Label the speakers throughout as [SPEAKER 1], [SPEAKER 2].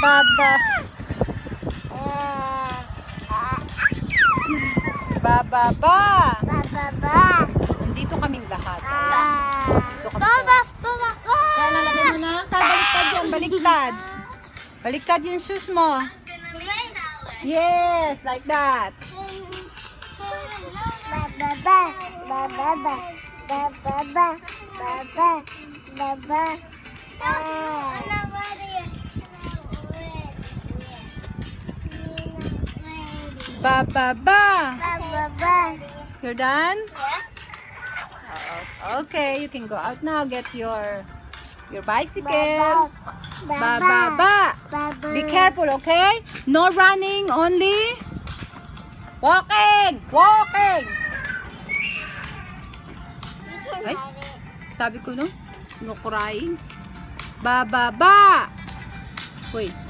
[SPEAKER 1] Baba. Bababa.
[SPEAKER 2] Bababa.
[SPEAKER 1] Nandito kaming lahat.
[SPEAKER 2] Ah.
[SPEAKER 1] Dito kami
[SPEAKER 2] Baba,
[SPEAKER 1] sa...
[SPEAKER 2] baba ko.
[SPEAKER 1] Kaya nalagay mo na. Kaya baliktad yan. Baliktad. Baliktad yung shoes mo. Yes, like that.
[SPEAKER 2] Bababa, bababa, bababa, baba, baba.
[SPEAKER 1] Bababa.
[SPEAKER 2] Bababa.
[SPEAKER 1] You're done? Okay, you can go out now. Get your your bicycle. Bababa.
[SPEAKER 2] Baba.
[SPEAKER 1] Be careful, okay? No running, only walking. Walking. Ay, sabi ko no, no crying. Bababa. Wait.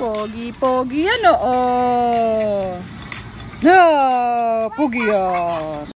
[SPEAKER 1] Pogi, pogi. Ano? Oh. No, pogi yan.